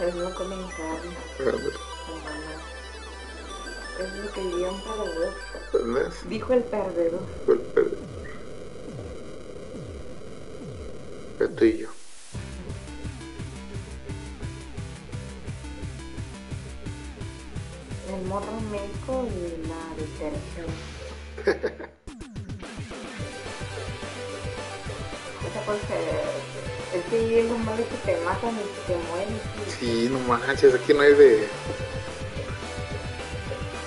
Es no comen carne. Es lo que diría un perdedor. Dijo el perdedor. El perdedor. Tú y yo. El morro meco y la detergente. mueren. Sí, no manches, aquí no hay de.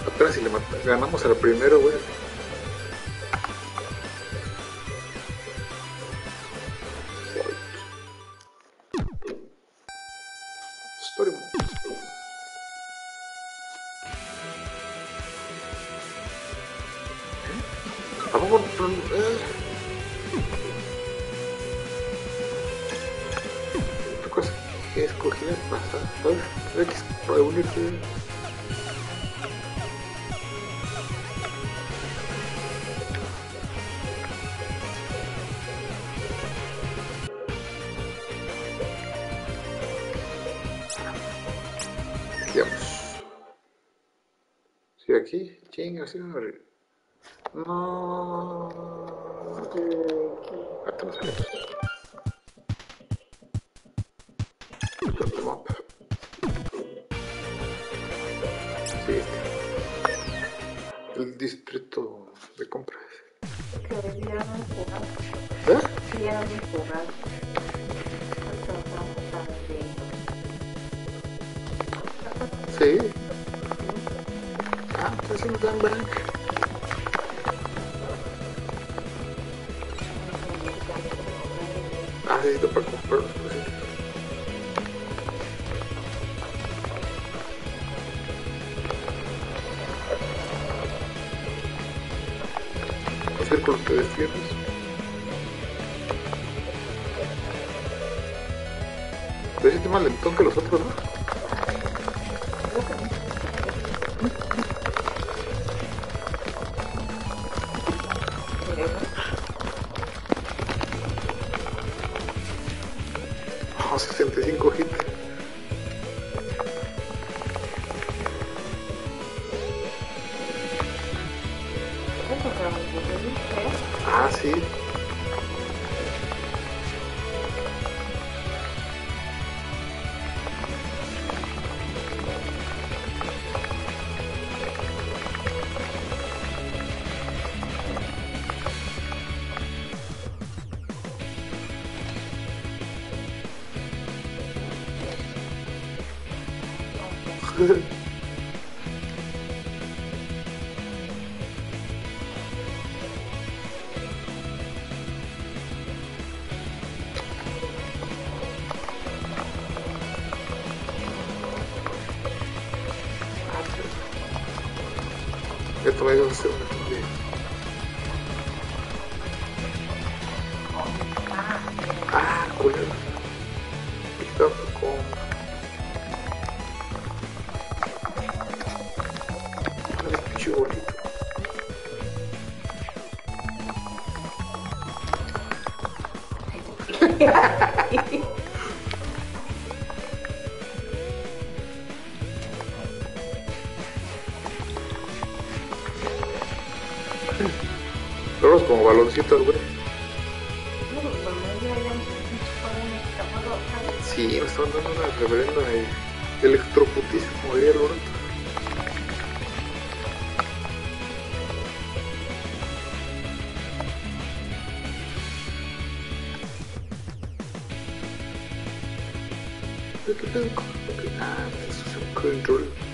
Apenas si le ganamos al primero, güey. Así no. No. Hasta no güey. Sí, me estaban dando una reverenda electroputiza, como diría el. ¿Qué pedo? Ah, eso es un control.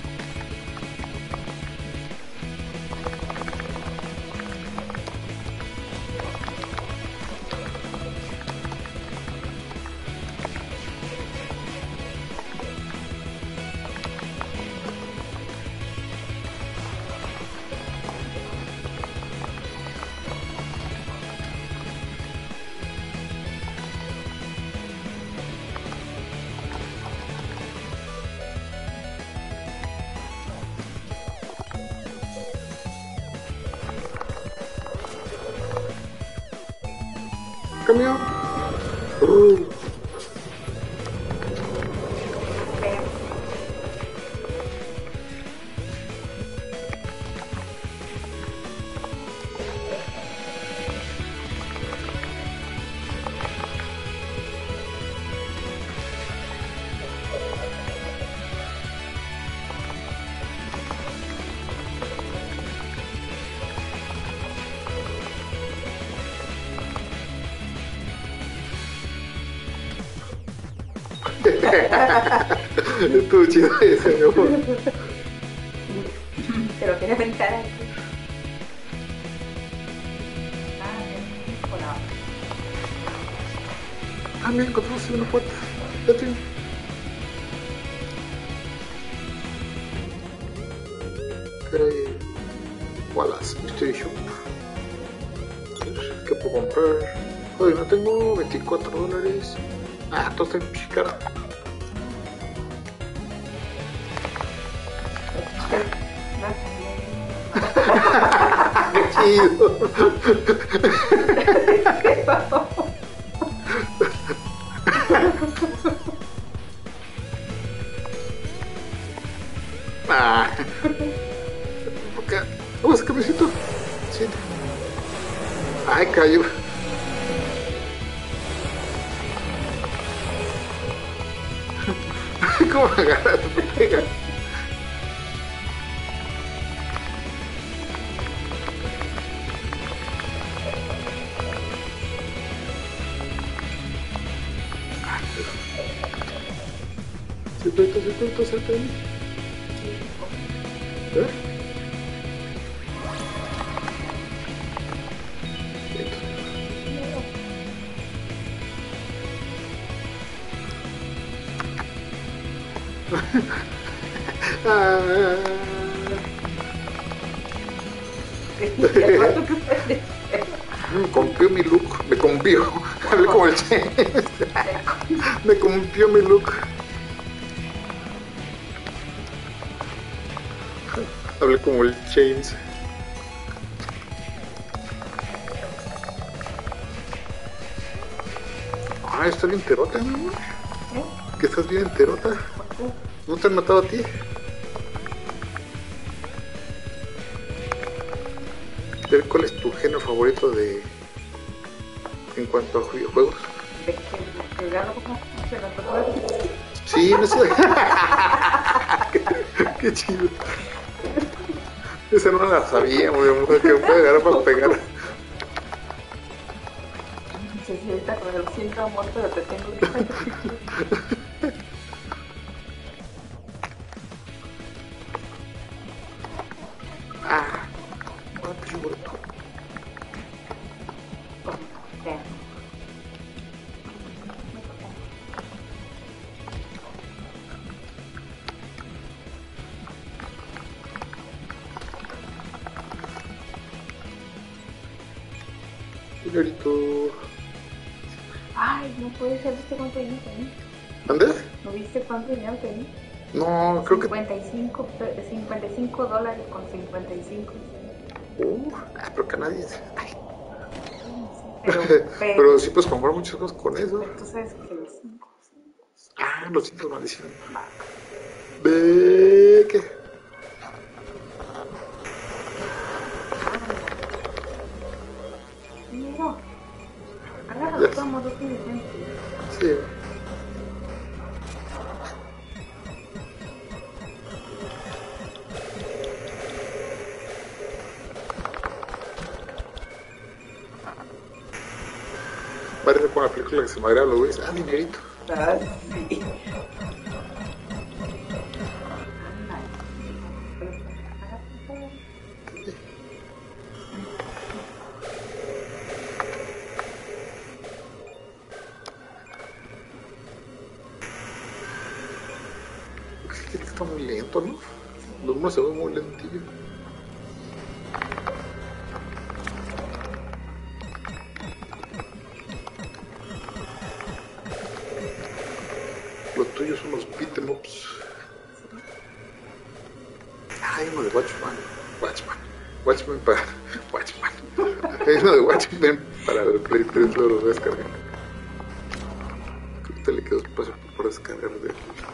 Estuvo chido ese, mi amor. Se lo quería aventar aquí. Ah. Ah, mira, encontramos una puerta. Vete. Caray. Wallace, Mystery Shop. ¿Qué puedo comprar? Hoy no tengo 24 dólares. Ah, entonces tengo cara. Qué chido. ¿Qué pasó? Confió mi look. Hablé como el James. Ah, está bien enterota, mi amor. Que estás bien enterota. ¿No te han matado a ti? Ay, no puede ser, ¿viste cuánto dinero tenía? ¿Dónde? ¿No viste cuánto dinero tenía? No, creo que. 55, pe- 55 dólares con 55. Uh, pero que nadie. Ay, Pero, pero, pero, sí puedes comprar muchas cosas con eso. tú sabes que los 5. Ah, lo siento, maldición. Ve que. Película que se me agrega los güeyes. Ah, dinerito. Ah, tuyos son los beat 'em ups. Ah, hay uno de Watchman. Watchman. Watchman para. Watchman. Hay uno de Watchmen para el Play 3, luego lo voy a descargar. Ahorita le quedó espacio por descargar de,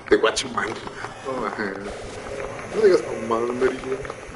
de Watchman. No, no digas mal, Merilo.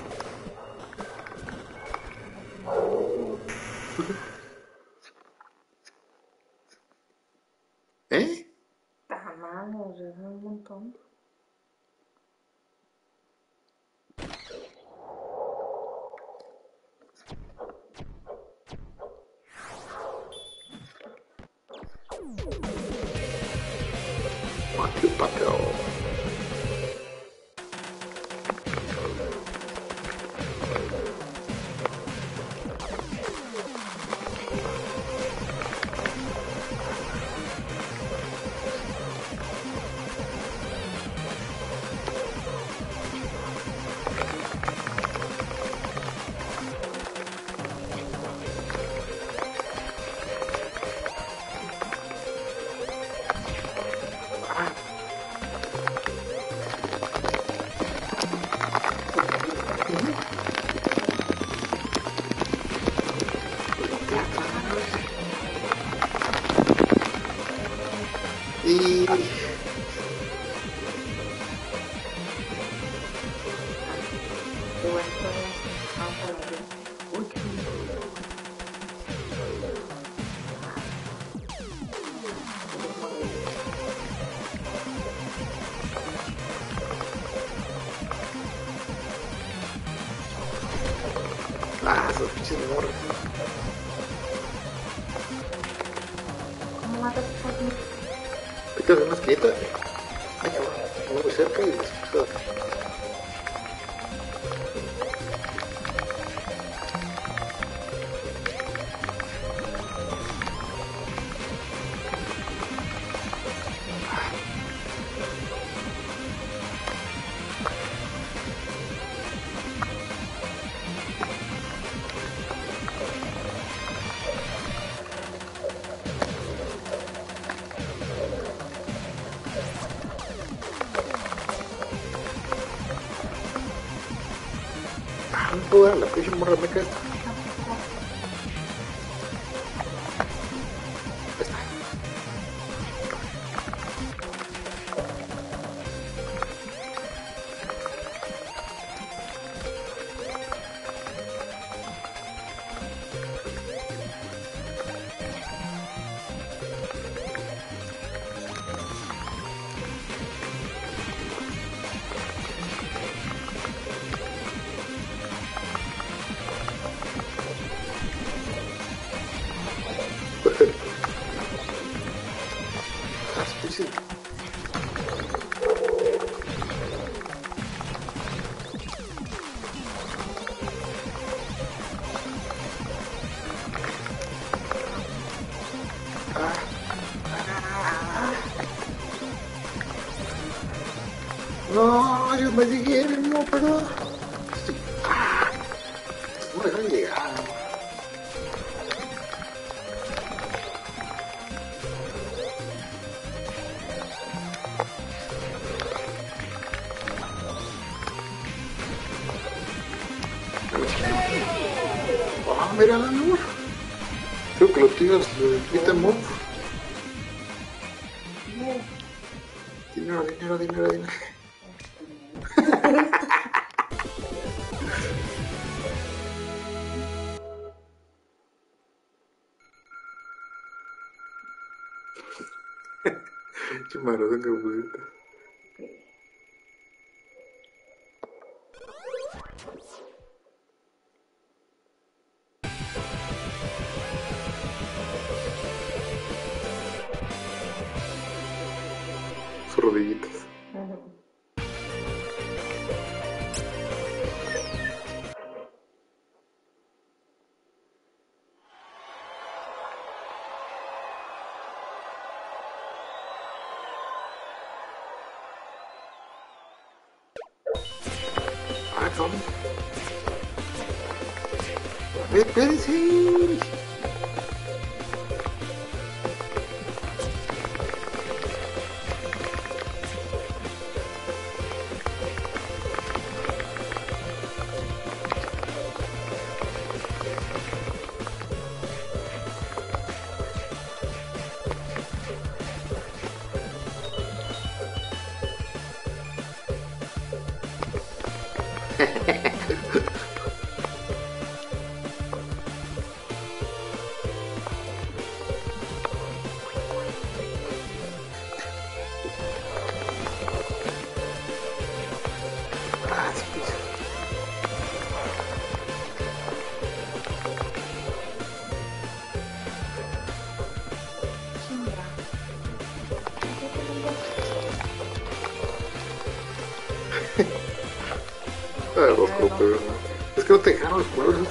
Y meramaikan Chimarrón, que Where is he? Es que no te dejaron los colores.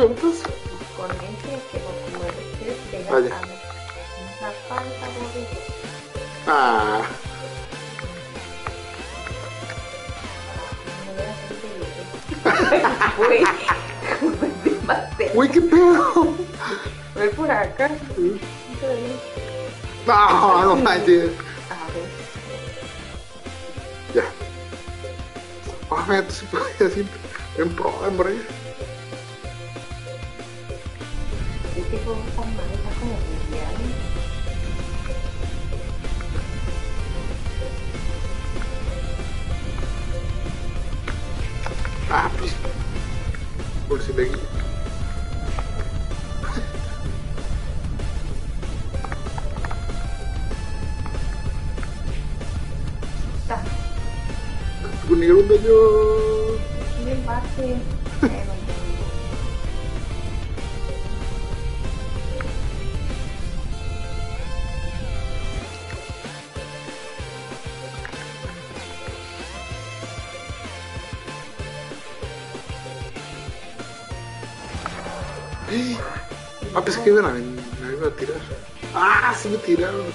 juntos. Olha. Ah. Foi. Ui, que pelo! Foi por acá. Hum. Ah, não faz isso. Já. Ah, é assim, em é problema, hein? que iban a, me iban a tirar. Ah, sí me tiraron.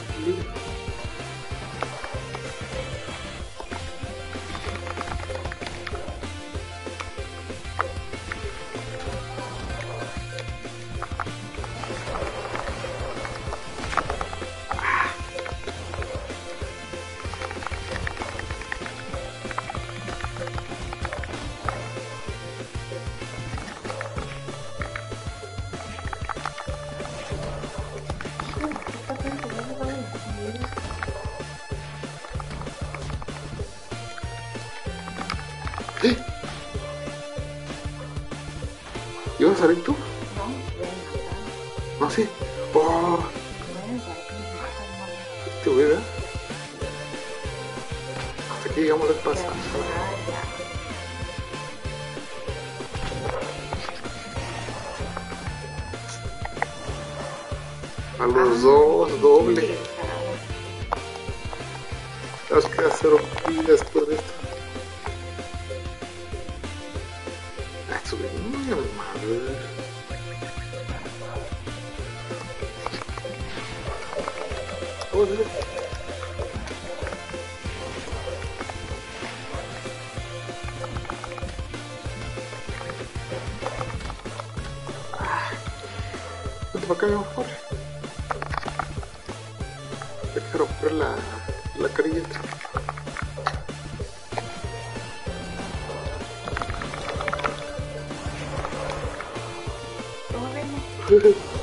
呵呵。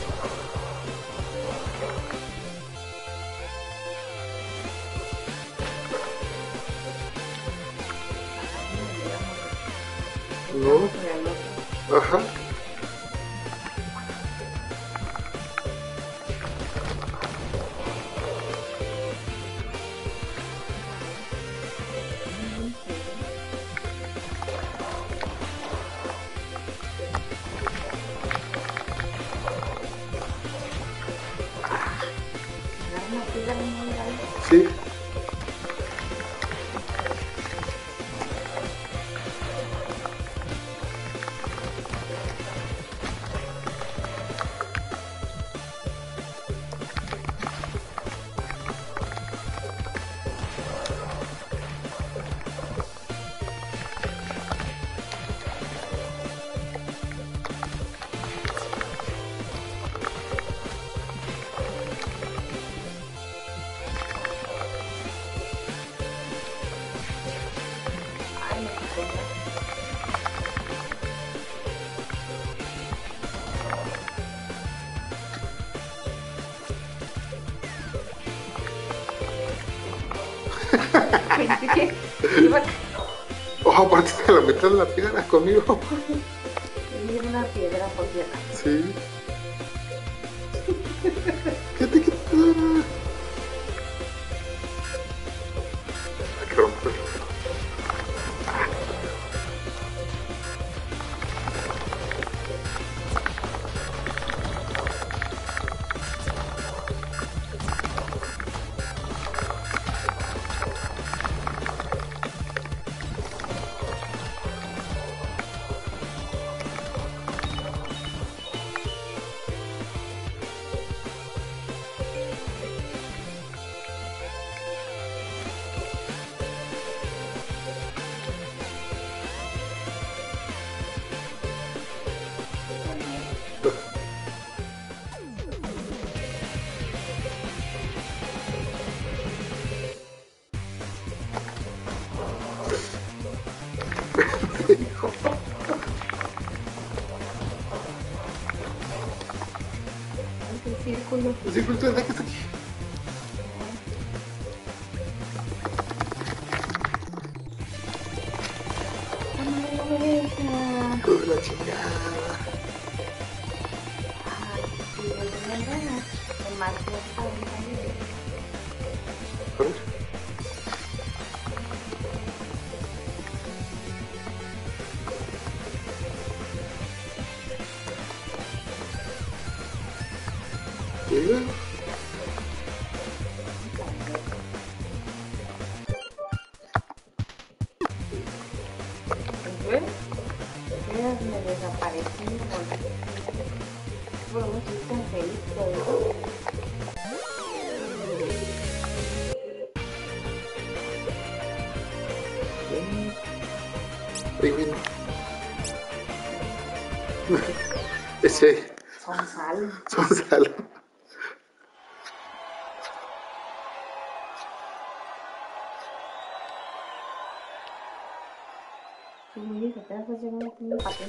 Pensé que iba a... Oh, aparte te la metes la piedra conmigo. una piedra por tierra. Sí. 蛮多。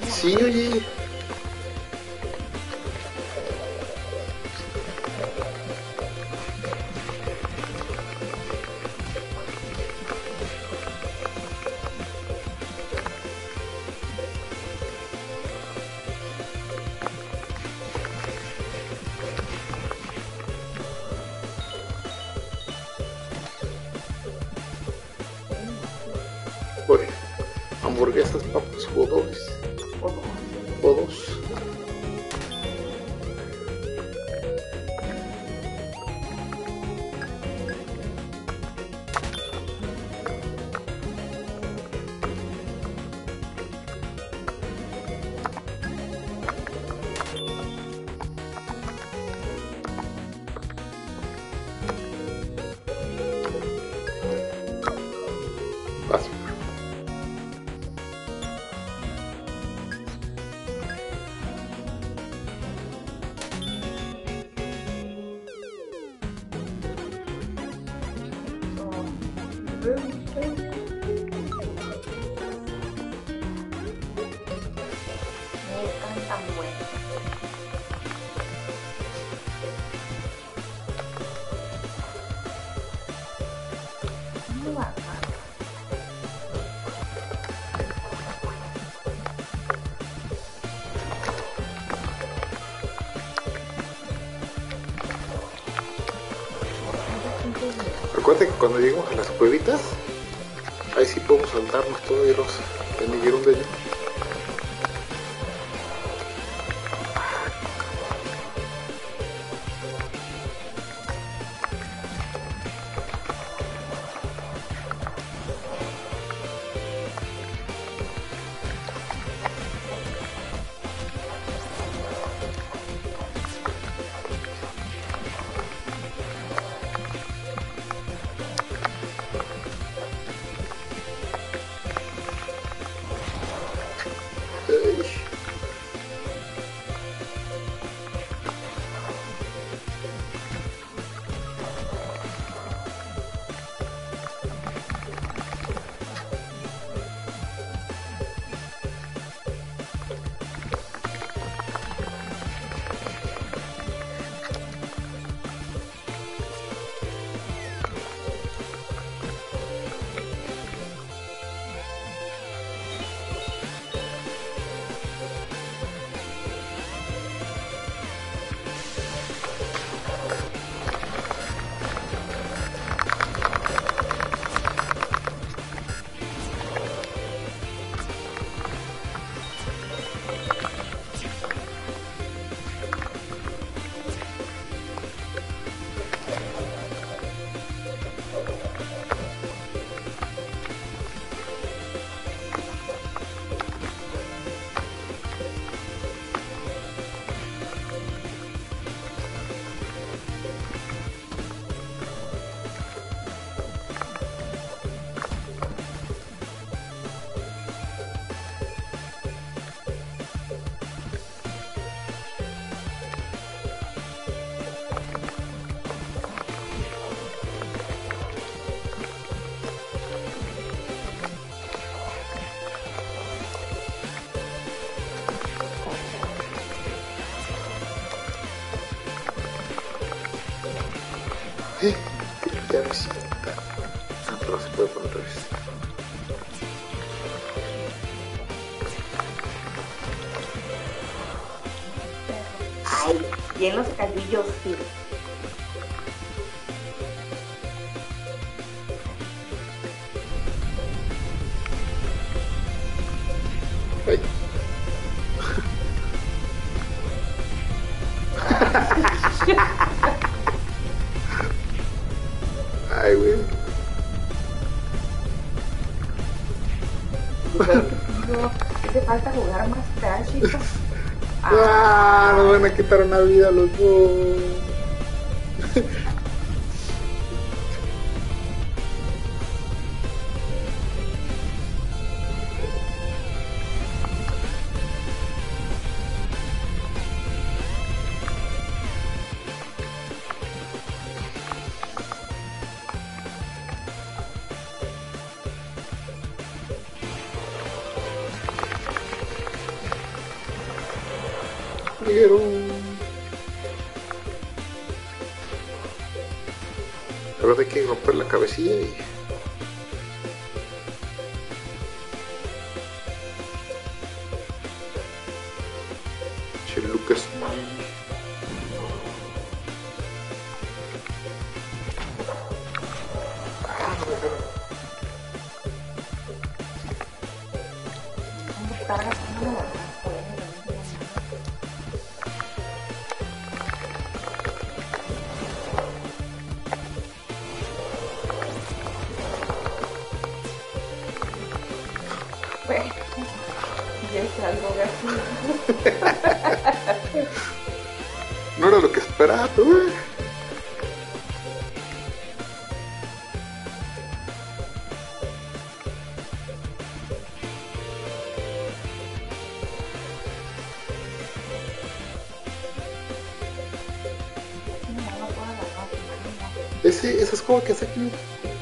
Sim, e... Foi. Hamburguesas, papos, rodovias. todos. yo sirvo. Ay, güey. No, te falta jugar más Crash, Ah, nos van a quitar una vida los dos. murieron. Ahora hay que romper la cabecilla y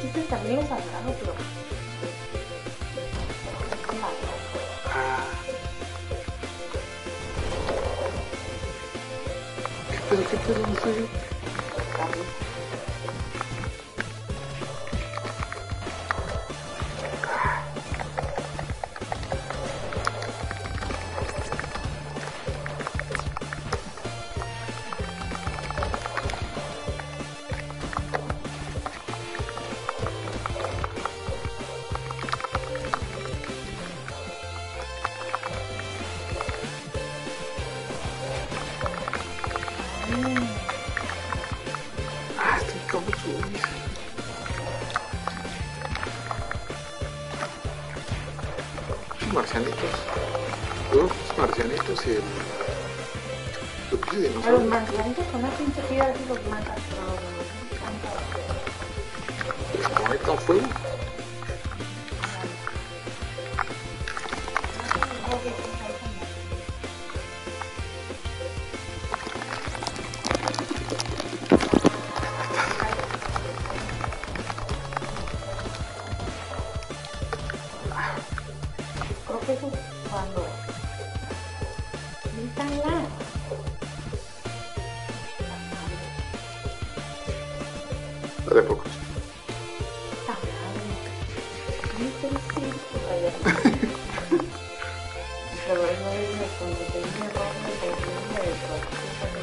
気づいたらレオさんにあげてよペッ結局結ッする。Até pouco. Tá. Agora vai, vai, vai, vai, vai, vai, vai, vai, vai, vai, não vai, vai, vai, vai, vai, vai, vai, vai,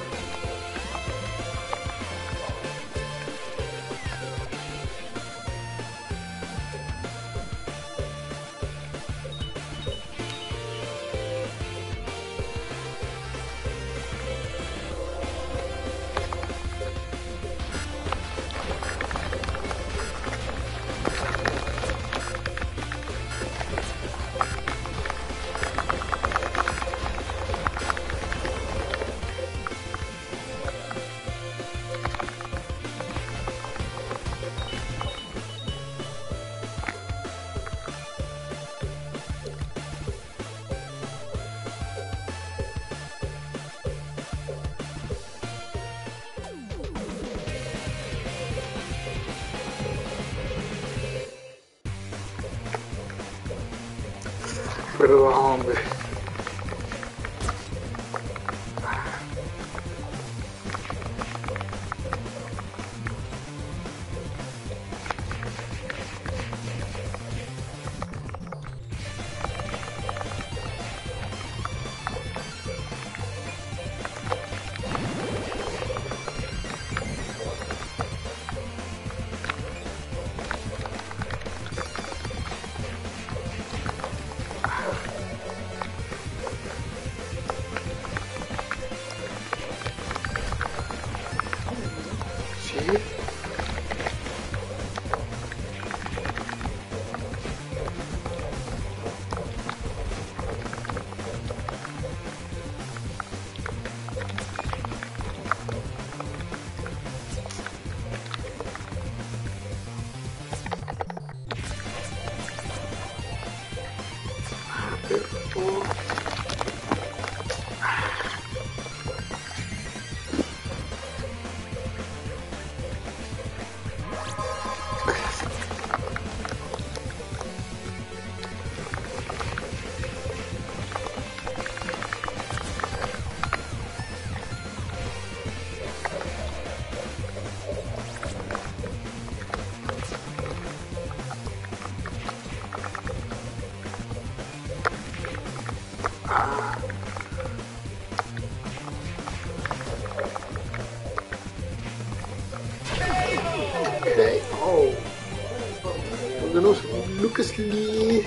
no, Lucas Lee.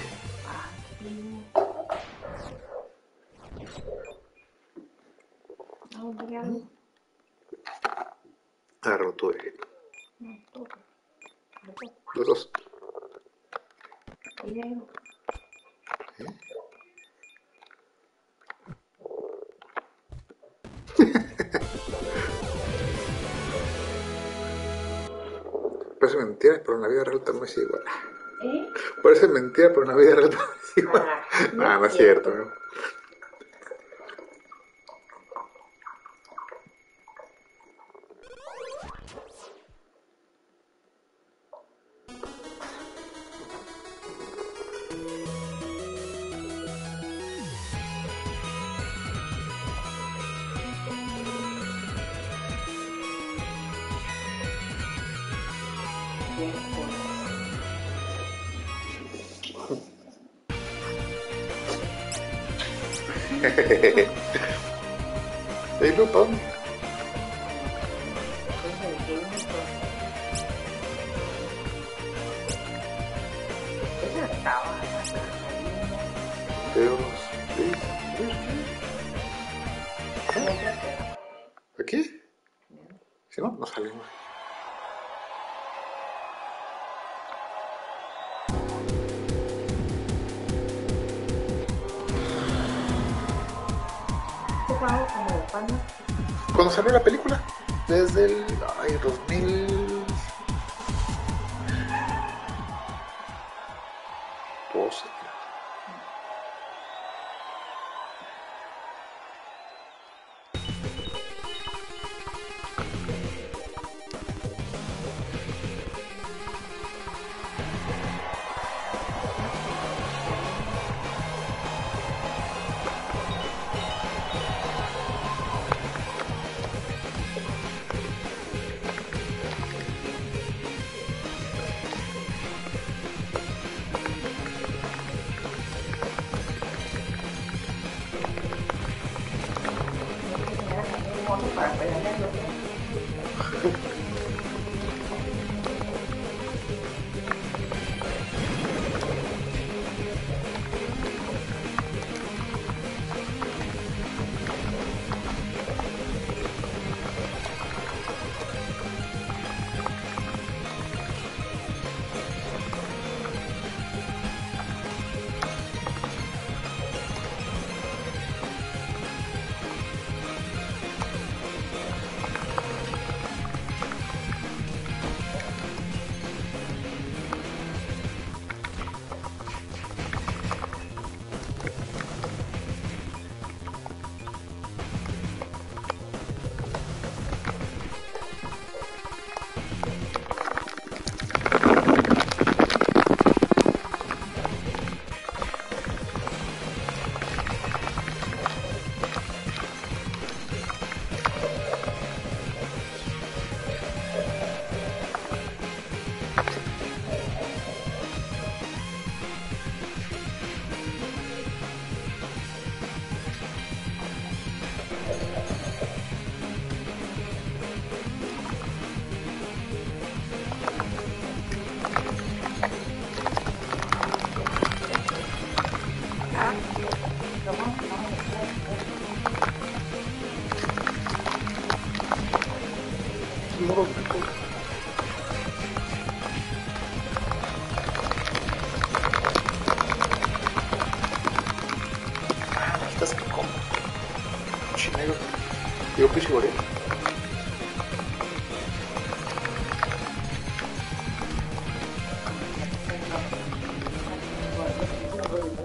Ha roto el. Los dos. Parece mentira, pero en la vida real también es igual. ¿Eh? Parece mentira, pero en la vida real. Ah, ah, no, es cierto. Cuando salió la película, desde el ay, 2000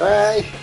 No.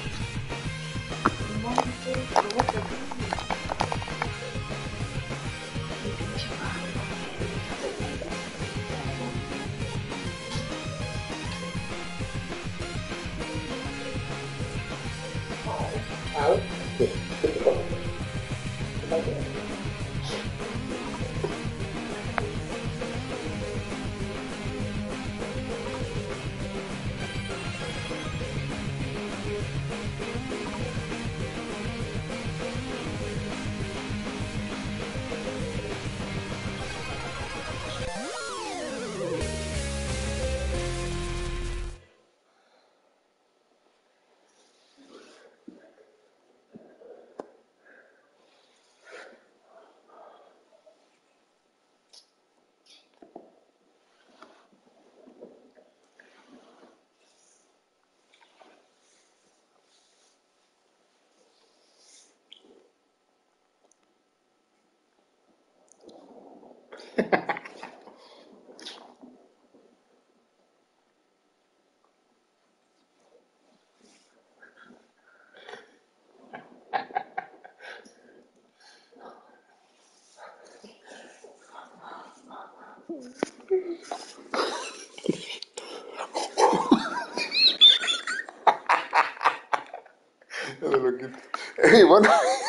Ya me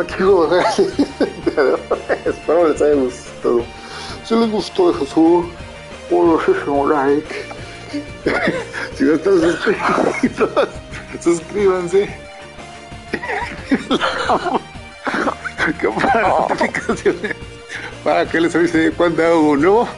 Aquí Espero les haya gustado. Si les gustó, deja su por like. Si no están suscritos, suscríbanse. Notificaciones para que les avise cuando hago uno nuevo.